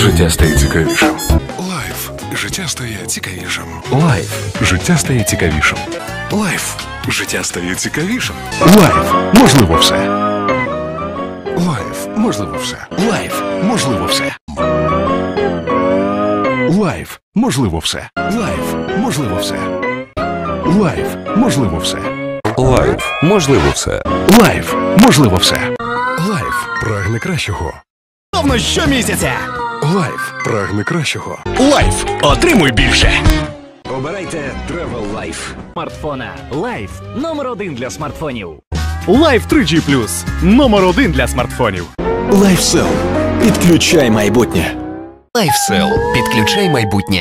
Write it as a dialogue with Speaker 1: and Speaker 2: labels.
Speaker 1: Життя стає цікавішим.
Speaker 2: Life. Життя стає цікавішим.
Speaker 1: Life. Життя стає цікавішим.
Speaker 2: Life. Життя стає цікавішим.
Speaker 1: Life. Можливо все.
Speaker 2: Life. Можливо, все.
Speaker 1: Life. Можливо все. Life. Можливо все. Life. Можливо все. Life. Можливо все.
Speaker 3: Life. Можливо все.
Speaker 1: Life. Можливо все.
Speaker 2: Life. Прагне кращого.
Speaker 4: Ровно щомісяця.
Speaker 2: Life. Прагне кращого.
Speaker 4: Life. Отримуй більше.
Speaker 5: Обирайте Travel Life.
Speaker 6: смартфона. Life номер один для смартфонів.
Speaker 4: Life 3G+, номер один для смартфонів.
Speaker 5: lifecell. Підключай майбутнє.
Speaker 7: lifecell. Підключай майбутнє.